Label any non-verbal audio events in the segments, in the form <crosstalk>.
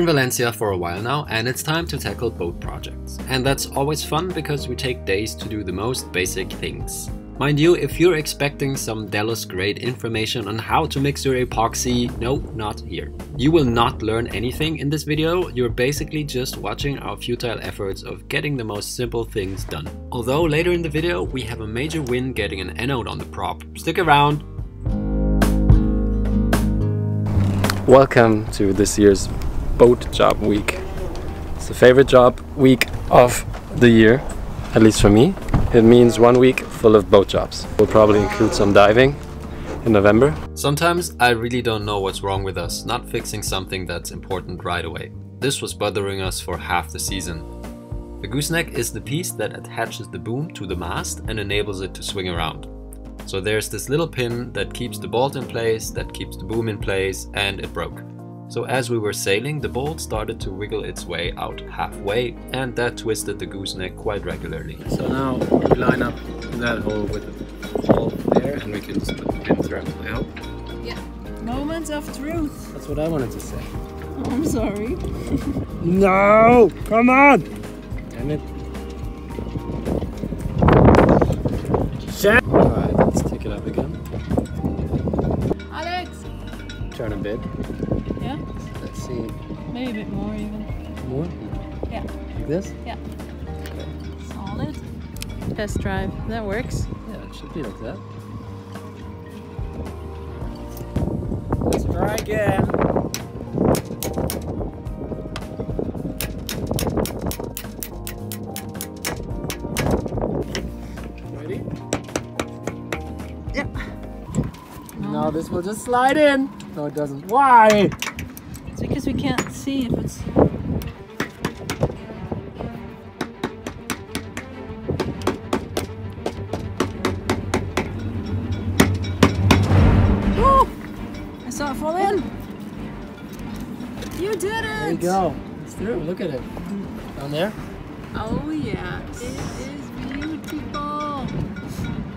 in Valencia for a while now and it's time to tackle boat projects. And that's always fun because we take days to do the most basic things. Mind you, if you're expecting some Delos grade information on how to mix your epoxy, no, not here. You will not learn anything in this video, you're basically just watching our futile efforts of getting the most simple things done. Although later in the video we have a major win getting an anode on the prop. Stick around! Welcome to this year's boat job week. It's the favorite job week of the year, at least for me. It means one week full of boat jobs. We'll probably include some diving in November. Sometimes I really don't know what's wrong with us, not fixing something that's important right away. This was bothering us for half the season. The gooseneck is the piece that attaches the boom to the mast and enables it to swing around. So there's this little pin that keeps the bolt in place, that keeps the boom in place, and it broke. So as we were sailing, the bolt started to wiggle its way out halfway, and that twisted the gooseneck quite regularly. So now we line up that hole with the hole there, and we can just put the pin through. I hope. Yeah. Moments of truth. That's what I wanted to say. Oh, <laughs> I'm sorry. <laughs> No! Come on! Damn it. Shit! Alright, let's take it up again. Alex! Turn a bit. Yeah? Let's see. Maybe a bit more even. More? Yeah. Like this? Yeah. Solid. Test drive. That works. Yeah, it should be like that. Let's try again. Ready? Yeah. Now this will just slide in. No, it doesn't. Why? It's because we can't see if it's. Woo! I saw it fall in. You did it! There you go. It's through. Look at it. Down there. Oh yeah, it is beautiful.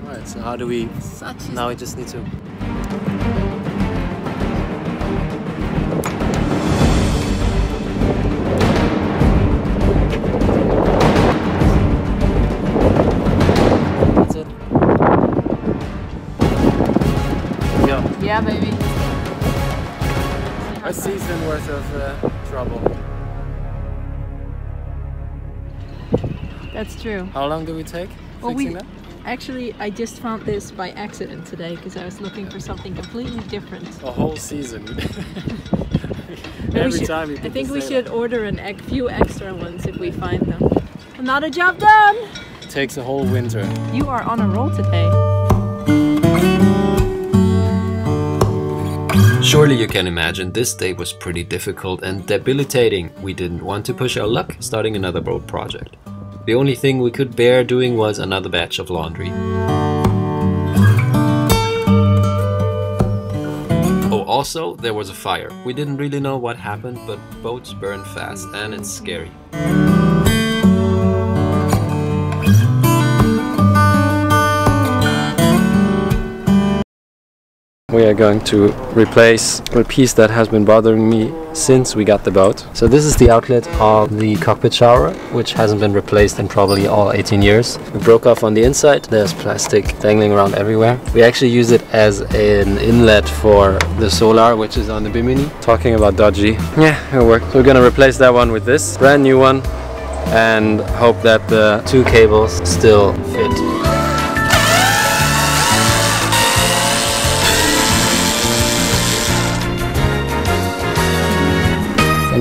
Alright, so how do we... Such Now we just need to... yeah, baby. A season worth of uh, trouble. That's true. How long do we take Well, fixing we- that? Actually, I just found this by accident today because I was looking for something completely different. A whole season. <laughs> <laughs> Every should- time I think we should order an a few extra ones if we find them. Another job done! It takes a whole winter. You are on a roll today. Surely you can imagine this day was pretty difficult and debilitating. We didn't want to push our luck starting another boat project. The only thing we could bear doing was another batch of laundry. Oh, also, there was a fire. We didn't really know what happened, but boats burn fast and it's scary. We are going to replace a piece that has been bothering me since we got the boat. So this is the outlet of the cockpit shower, which hasn't been replaced in probably all 18 years. It broke off on the inside. There's plastic dangling around everywhere. We actually use it as an inlet for the solar, which is on the Bimini. Talking about dodgy. Yeah, it worked. So we're gonna replace that one with this brand new one and hope that the two cables still fit.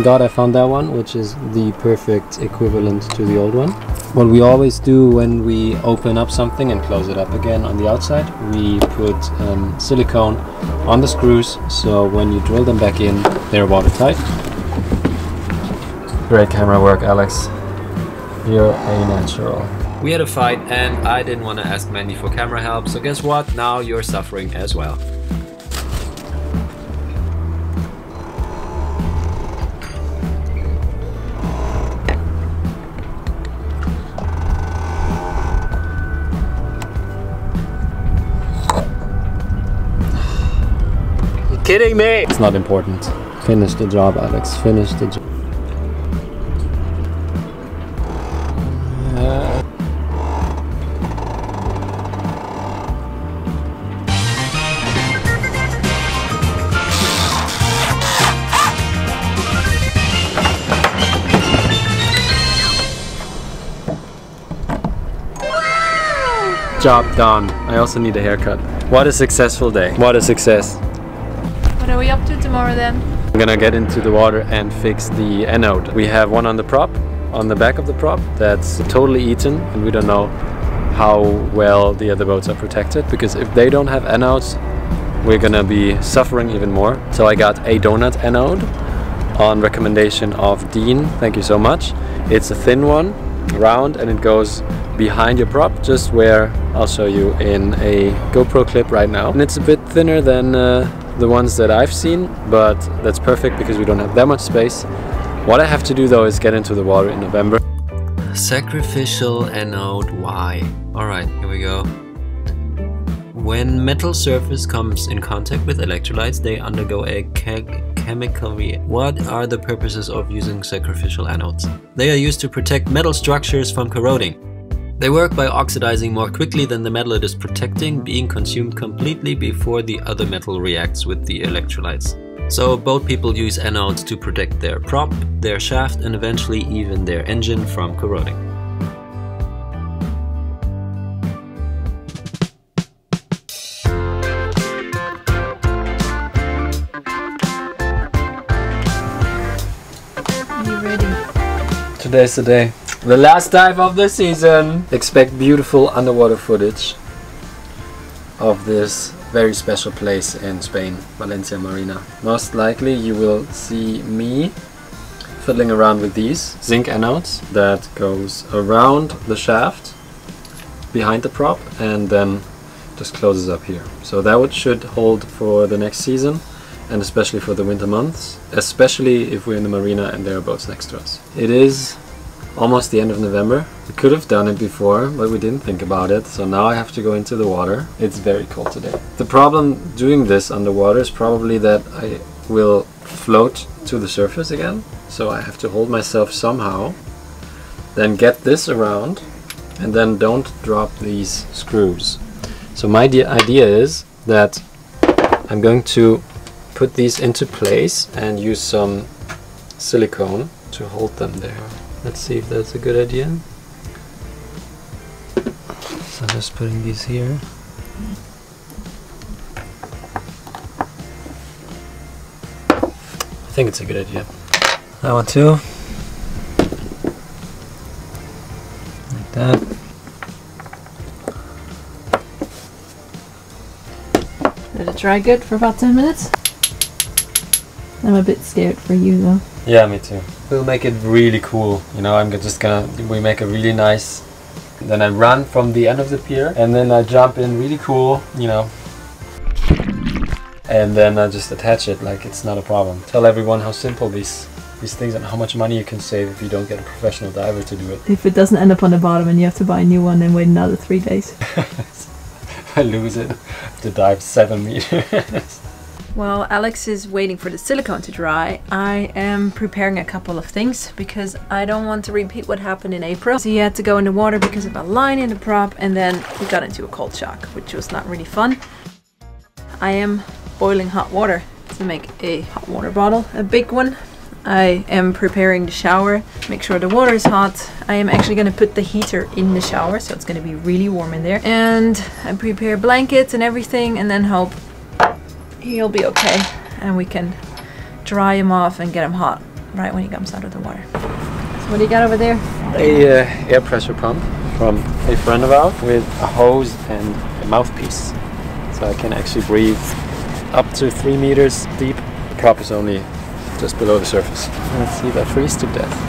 Thank God I found that one, which is the perfect equivalent to the old one. What we always do when we open up something and close it up again on the outside, we put um, silicone on the screws so when you drill them back in, they're watertight. Great camera work, Alex. You're a natural. We had a fight and I didn't want to ask Mandy for camera help, so guess what? Now you're suffering as well. Kidding me? It's not important. Finish the job, Alex. Finish the job. Job done. I also need a haircut. What a successful day. What a success. What are we up to tomorrow then? I'm gonna get into the water and fix the anode. We have one on the prop, on the back of the prop, that's totally eaten and we don't know how well the other boats are protected because if they don't have anodes, we're gonna be suffering even more. So I got a donut anode on recommendation of Dean. Thank you so much. It's a thin one, round, and it goes behind your prop, just where I'll show you in a GoPro clip right now. And it's a bit thinner than uh, the ones that I've seen, but that's perfect because we don't have that much space. What I have to do though is get into the water in November. Sacrificial anode Y. Alright, here we go. When metal surface comes in contact with electrolytes, they undergo a chemical reaction. What are the purposes of using sacrificial anodes? They are used to protect metal structures from corroding. They work by oxidizing more quickly than the metal it is protecting, being consumed completely before the other metal reacts with the electrolytes. So both people use anodes to protect their prop, their shaft and eventually even their engine from corroding. Are you ready? Today's the day. The last dive of the season. Expect beautiful underwater footage of this very special place in Spain, Valencia Marina. Most likely you will see me fiddling around with these zinc anodes that goes around the shaft behind the prop and then just closes up here. So that would should hold for the next season and especially for the winter months, especially if we're in the marina and there are boats next to us. It is almost the end of November. We could have done it before, but we didn't think about it, so now I have to go into the water. It's very cold today. The problem doing this underwater is probably that I will float to the surface again, so I have to hold myself somehow, then get this around, and then don't drop these screws. So my idea is that I'm going to put these into place and use some silicone to hold them there. Let's see if that's a good idea. So I'm just putting these here. I think it's a good idea. That one too. Like that. Let it dry good for about 10 minutes. I'm a bit scared for you though. Yeah, me too. We'll make it really cool. You know, I'm just gonna, we make a really nice, then I run from the end of the pier and then I jump in really cool, you know. And then I just attach it like it's not a problem. Tell everyone how simple these these things and how much money you can save if you don't get a professional diver to do it. If it doesn't end up on the bottom and you have to buy a new one, and wait another three days. <laughs> I lose it to dive seven meters. <laughs> While Alex is waiting for the silicone to dry, I am preparing a couple of things because I don't want to repeat what happened in April. So he had to go in the water because of a line in the prop and then he got into a cold shock, which was not really fun. I am boiling hot water to make a hot water bottle, a big one. I am preparing the shower, make sure the water is hot. I am actually going to put the heater in the shower, so it's going to be really warm in there. And I prepare blankets and everything and then hope he'll be okay and we can dry him off and get him hot right when he comes out of the water. So what do you got over there? A uh, air pressure pump from a friend of ours with a hose and a mouthpiece. So I can actually breathe up to three meters deep. The prop is only just below the surface. Let's see if I freeze to death.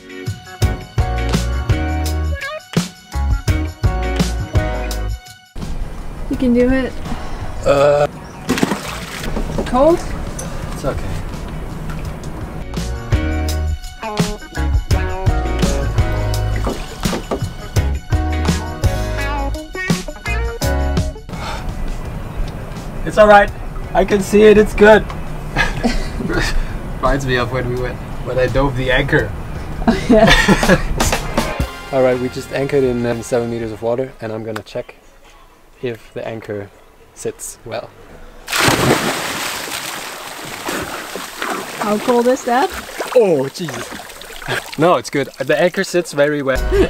You can do it. Uh, Cold? it's okay. It's alright. I can see it. It's good. <laughs> reminds me of when we went when I dove the anchor. Yeah. <laughs> All right, we just anchored in um, seven meters of water, and I'm gonna check if the anchor sits well. How cold is that? Oh, Jesus! <laughs> no, it's good. The anchor sits very well. There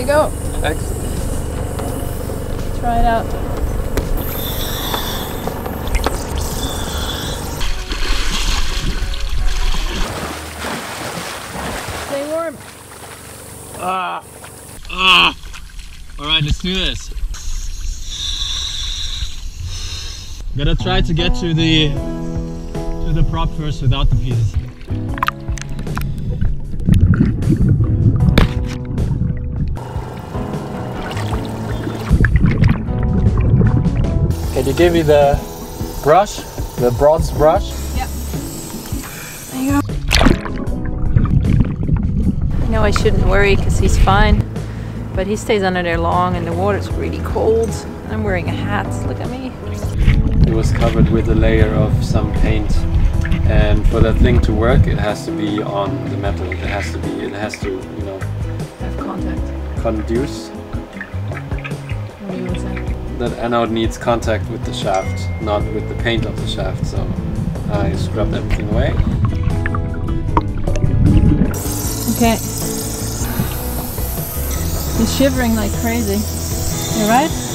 you go. Thanks. Try it out. Stay warm. Ah. Ah. Alright, let's do this. Gotta try to get to the to the prop first without the pieces. Can you give me the brush, the bronze brush? There you go. I know I shouldn't worry because he's fine, but he stays under there long and the water's really cold. I'm wearing a hat. Look at me. Was covered with a layer of some paint, and for that thing to work, it has to be on the metal. It has to be. It has to, you know, Have contact. conduce. What do you want to say? That anode needs contact with the shaft, not with the paint of the shaft. So I scrubbed everything away. Okay. You're shivering like crazy. You right?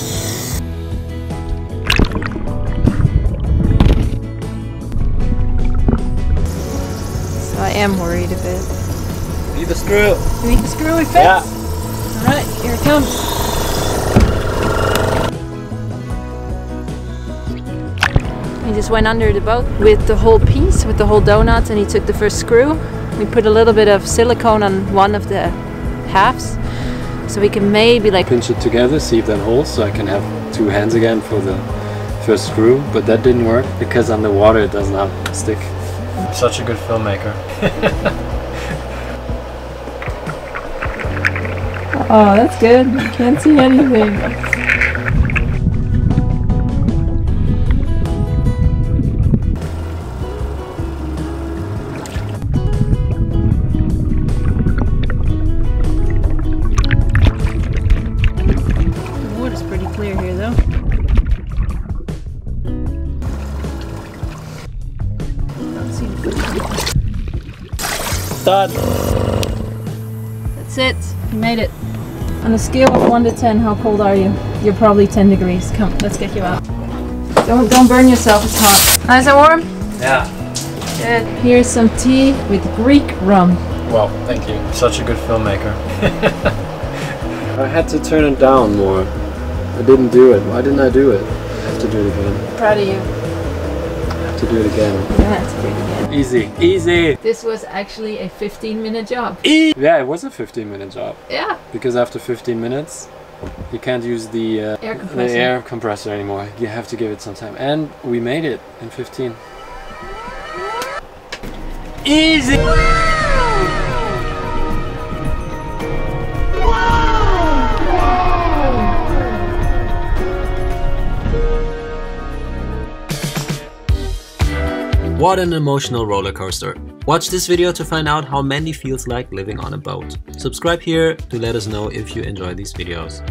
Am worried a bit. Need the screw. You need the screw it fits? Yeah. Alright, here it comes. He just went under the boat with the whole piece, with the whole donut, and he took the first screw. We put a little bit of silicone on one of the halves, so we can maybe like Pinch it together, see if that holds, so I can have two hands again for the first screw. But that didn't work because underwater it does not stick. Such a good filmmaker. Oh, that's good. Can't see anything. <laughs> Done. That's it. You made it. On a scale of 1 to 10, how cold are you? You're probably 10 degrees. Come, let's get you out. Don't, don't burn yourself, it's hot. Nice and warm? Yeah. Good. Here's some tea with Greek rum. Well, thank you. Such a good filmmaker. <laughs> I had to turn it down more. I didn't do it. Why didn't I do it? I have to do it again. Proud of you. Have to do it again. Gonna have to do it again. Easy. Easy. This was actually a 15 minute job. E Yeah, it was a 15 minute job. Yeah. Because after 15 minutes, you can't use the, uh, Air the air compressor anymore. You have to give it some time. And we made it in 15. Easy! What an emotional roller coaster. Watch this video to find out how Mandy feels like living on a boat. Subscribe here to let us know if you enjoy these videos.